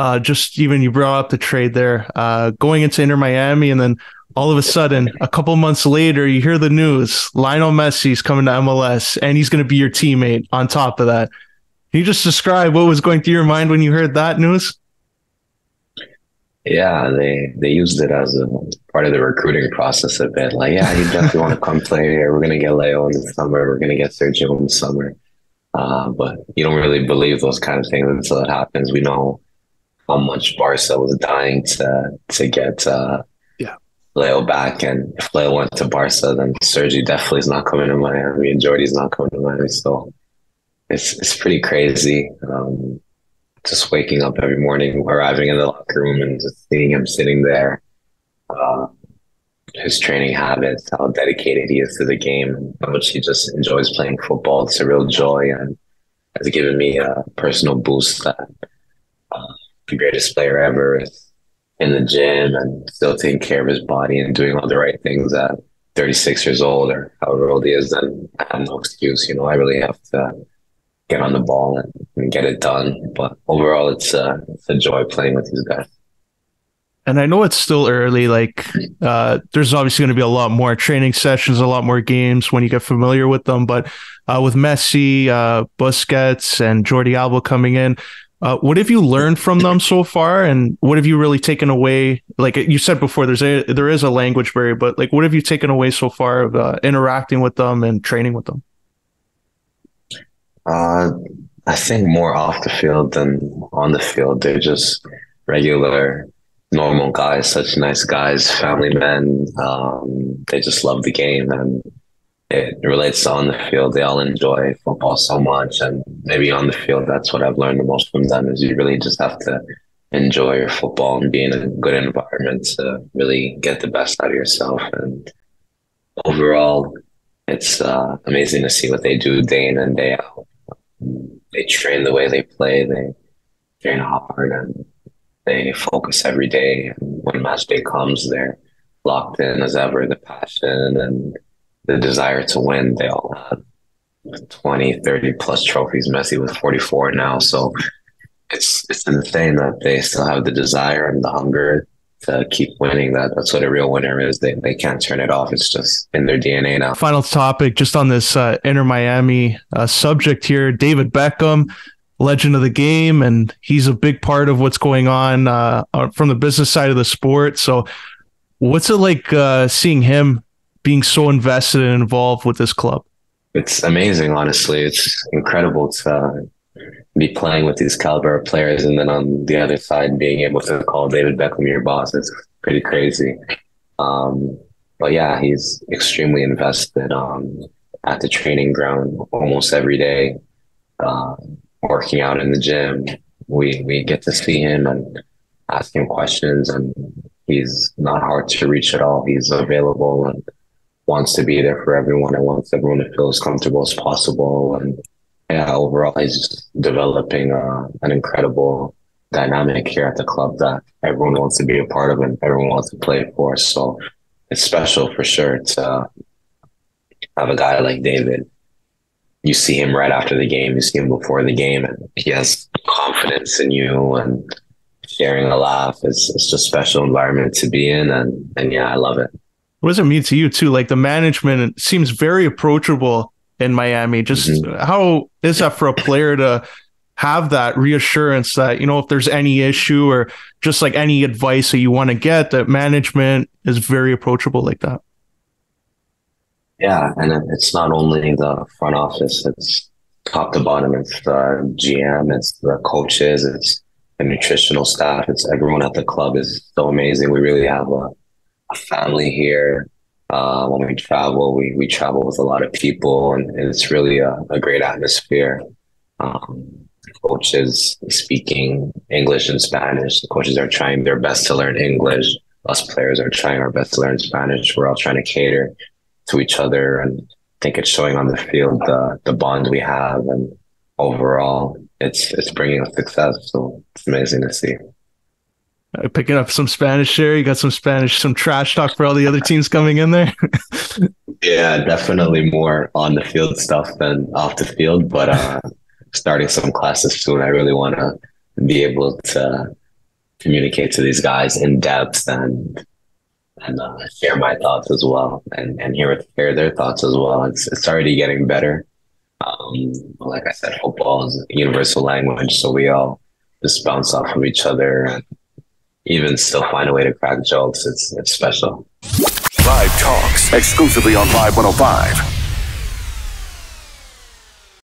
uh, just even you brought up the trade there, uh, going into Inter Miami, and then all of a sudden, a couple months later, you hear the news: Lionel Messi's coming to MLS, and he's going to be your teammate. On top of that, can you just describe what was going through your mind when you heard that news? Yeah, they they used it as a part of the recruiting process a bit. Like, yeah, you definitely want to come play here. We're gonna get Leo in the summer. We're gonna get Sergio in the summer. Uh, but you don't really believe those kind of things until it happens. We know how much Barca was dying to to get uh, yeah Leo back, and if Leo went to Barca, then Sergi definitely is not coming to Miami, and Jordi's not coming to Miami. So it's it's pretty crazy. Um, just waking up every morning, arriving in the locker room, and just seeing him sitting there. Uh, his training habits, how dedicated he is to the game, how much he just enjoys playing football. It's a real joy and has given me a personal boost that uh, the greatest player ever in the gym and still taking care of his body and doing all the right things at 36 years old or however old he is, then I have no excuse. You know, I really have to get on the ball and, and get it done. But overall, it's, uh, it's a joy playing with these guys. And I know it's still early. Like, uh, there's obviously going to be a lot more training sessions, a lot more games when you get familiar with them. But uh, with Messi, uh, Busquets, and Jordi Alba coming in, uh, what have you learned from them so far, and what have you really taken away? Like you said before, there's a there is a language barrier, but like what have you taken away so far of uh, interacting with them and training with them? Uh, I think more off the field than on the field. They're just regular, normal guys, such nice guys, family men. Um, they just love the game and it relates to on the field. They all enjoy football so much, and maybe on the field, that's what I've learned the most from them. Is you really just have to enjoy your football and be in a good environment to really get the best out of yourself. And overall, it's uh, amazing to see what they do day in and day out. They train the way they play. They train hard and they focus every day. And when match day comes, they're locked in as ever. The passion and the desire to win. They all have 20, 30 plus trophies. Messi with 44 now. So it's it's insane that they still have the desire and the hunger to keep winning. That that's what a real winner is. They they can't turn it off. It's just in their DNA now. Final topic, just on this uh, Miami uh, subject here. David Beckham, legend of the game, and he's a big part of what's going on uh, from the business side of the sport. So, what's it like uh, seeing him being so invested and involved with this club? It's amazing, honestly. It's incredible to be playing with these caliber of players, and then on the other side, being able to call David Beckham your boss. It's pretty crazy. Um, but yeah, he's extremely invested um, at the training ground almost every day, uh, working out in the gym. We we get to see him and ask him questions, and he's not hard to reach at all. He's available and wants to be there for everyone and wants everyone to feel as comfortable as possible. And yeah, overall, he's developing uh, an incredible dynamic here at the club that everyone wants to be a part of and everyone wants to play for. So it's special for sure to have a guy like David. You see him right after the game, you see him before the game, and he has confidence in you and sharing a laugh. It's, it's just a special environment to be in. And, and yeah, I love it what does it mean to you too? Like the management seems very approachable in Miami. Just mm-hmm. how is that for a player to have that reassurance that you know if there's any issue or just like any advice that you want to get, that management is very approachable like that. Yeah, and it's not only the front office; it's top to bottom. It's the GM, it's the coaches, it's the nutritional staff, it's everyone at the club is so amazing. We really have a a family here. Uh, when we travel, we, we travel with a lot of people, and, and it's really a, a great atmosphere. Um, coaches speaking English and Spanish. The coaches are trying their best to learn English. Us players are trying our best to learn Spanish. We're all trying to cater to each other, and I think it's showing on the field the the bond we have, and overall, it's it's bringing us success. So it's amazing to see. Uh, picking up some Spanish there. You got some Spanish, some trash talk for all the other teams coming in there. yeah, definitely more on the field stuff than off the field, but uh, starting some classes soon. I really want to be able to communicate to these guys in depth and and uh, share my thoughts as well and and hear hear their thoughts as well. It's it's already getting better. Um, like I said, football is a universal language, so we all just bounce off of each other and even still find a way to crack jokes. It's it's special. Vibe Talks exclusively on Vibe 105.